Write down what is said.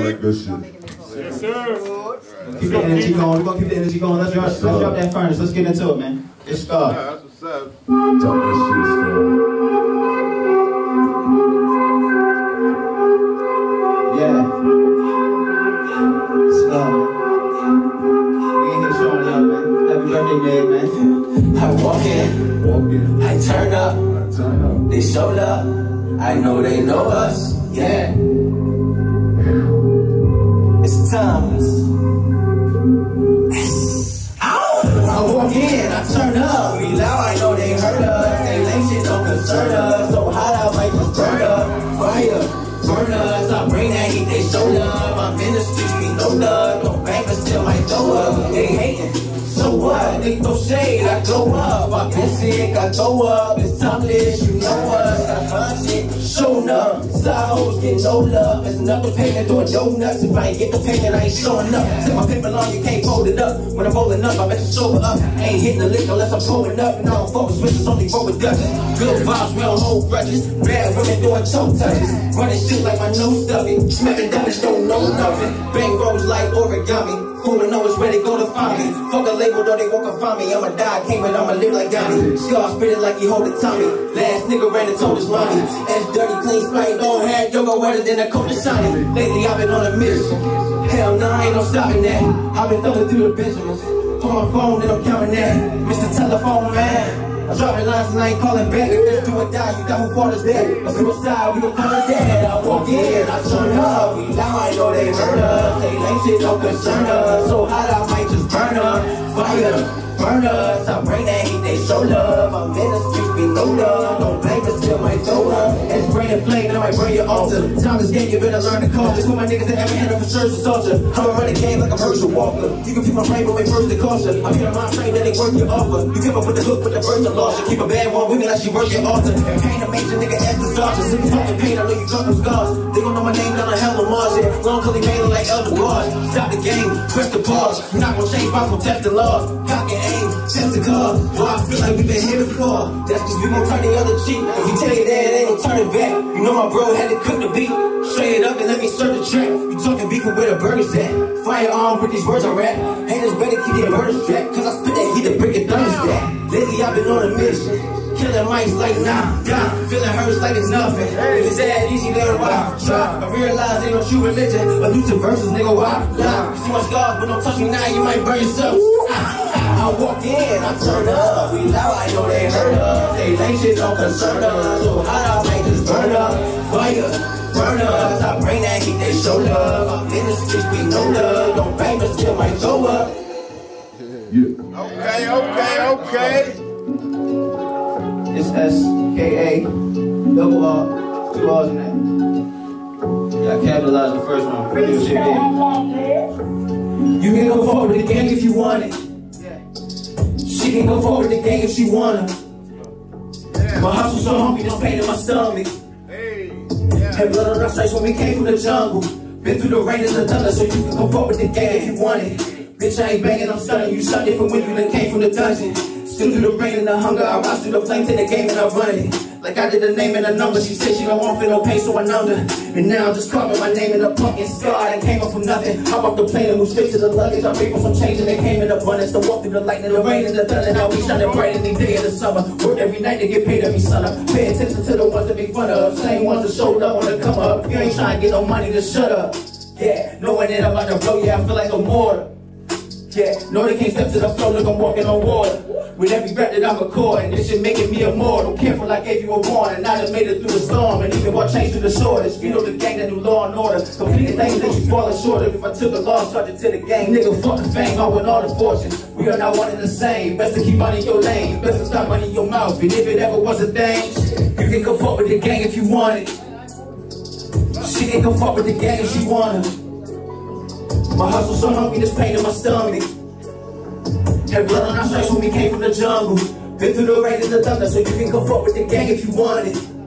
all that good shit. Yes, sir. Keep the energy going. We're gonna keep the energy going. Let's drop, let's drop that furnace. Let's get into it, man. It's SkaRr. Yeah, that's what's up. Talk that shit, Yeah. SkaRr. We in here showing up, man. Happy birthday, Meg, man. I walk in, Walk in, I turn up, turn up. they showed up. I know they know us, yeah. It's timeless. Yes. I walk in, I turn up. We loud, I know they heard us. They lame shit don't concern us. So hot, I might just burn up. Fire, burn us. I bring that heat, they show love. I'm in the streets, we know love. No bank, but still might throw up. They hating. So what? They throw shade, I glow up. I been sick, I throw up. It's timeless, you know us. Gotta find shit, showing up. Side hoes get no love. It's another payment doing donuts. If I ain't get the payment, I ain't showing up. Take my paper long, you can't fold it up. When I'm rolling up, I bet you sober up. I ain't hitting the lick unless I'm pulling up. And I don't focus with only roll with Dutchess. Good vibes, we don't hold grudges. Bad women doing toe touches. Running shit like my nose stuffy. Smacking dummies don't know nothing. Bang rolls like origami. Fooling where they go to find me. Label, though they won't confine me. I'ma die king, but I'ma live like Donnie. SkaRr spit it like he hold the Tommy. Last nigga ran and told his mommy. Ass dirty, clean sprite, don't have yoga wetter than a coat of shiny. Lately I've been on a mission. Hell no, I ain't no stopping that. I've been thumbing through the Benjamins. On my phone and I'm counting that. Mr. Telephone Man. I dropping lines and I ain't calling back. If it's do or die, you got who fought us dead. A suicide, we gon' call it dead. I walk in, I turn up. We now I know they heard us. They lame shit don't concern us. So hot, I Burn us. I bring that heat, they show love. I'm in the streets, we know love. Don't blame us, still my throw up. It's burning flame, might burn your altar. Time is game, you better learn to call. This for my niggas that ever had a for church soldier. I'ma run the game like I'm Herschel Walker. You can pick my brain, but wait first the caution. I'm here on my frame, that ain't worth your offer. You come up with the hook with the first and lost. You keep a bad one with me like she work your altar. And pain a major nigga as the sergeant. You talking pain, I know you drunk with scars. They gon' know my name down the hell of Mars. Yeah, long curly mailer like Elder Bars. Stop the game, press the pause. You're not gonna change by protesting laws. Cock test the car. Boy, I feel like we been here before. That's cause we gon' turn the other cheek. If you tell you that, it ain't gon' turn it back. You know my bro had to cook the beat. Straight up and let me serve the track. You talking beef with where the burgers at. Firearm with these words I rap. Haters better keep their murders strapped. Cause I spit that heat to break your thermostat. Lately I've been on a mission. Killing mics like nah, God. Feeling hurts like it's nothing. If it's that easy, then why try? I realize ain't no true religion. Elusive verses, nigga, why lie? See my scars, but don't touch me now, you might burn yourself. I walk in, I turn up. We loud, I know they heard us. They lame shit don't concern us. So hot, I might just burn up. Fire, burn us. I bring that heat, they show love. I'm in the streets, we know love. Don't bang, but still might go up. Yeah. Okay, okay, okay. It's S K A double R, two R's in that. Yeah, I capitalized the first one. Pretty shit there. You can go forward with the gang if you want it. She can go forward the game if she wanna. My hustle so hungry, just pain in my stomach. Hey, Had blood on our face when we came from the jungle. Been through the rain and the thunder, so you can go forward the game if you want it. Bitch, I ain't banging, I'm stunning. You shot different when you came from the dungeon. Still through the rain and the hunger, I rise through the flames in the game and I run it. Like I did the name and the number, she said she don't want feel no pain, so I numbed her. And now I'm just carving my name in a pumpkin scar that came up from nothing. Hop off the plane and move straight to the luggage. I paid for some change and they came in abundance. To walk through the lightning, the rain and the thunder. Now we shining bright day of the summer. Work every night to get paid every up. Pay attention to the ones that make fun of. Same ones that showed up on the come up. You ain't trying to get no money to shut up. Yeah, knowing that I'm about to blow, yeah, I feel like a mortar. Yeah, no, they can't step to the floor, look, I'm walking on water. With every rap that I'm recording, this shit making me immortal. Careful, I gave you a warning. I done made it through the storm, and even what changed to the. You know the gang that knew law and order. Completed things that you falling short of. If I took a loss, charge it to the gang. Nigga, fuck the fame, I want all the fortune. We are not one and the same. Best to keep money in your lane. Best to stop money in your mouth. And if it ever was a thing, you can go fuck with the gang if you want it. She can go fuck with the gang if she want it. My hustle so hungry, this pain in my stomach. Had blood on our stripes when we came from the jungle. Been through the rain and the thunder, so you can go fuck with the gang if you want it.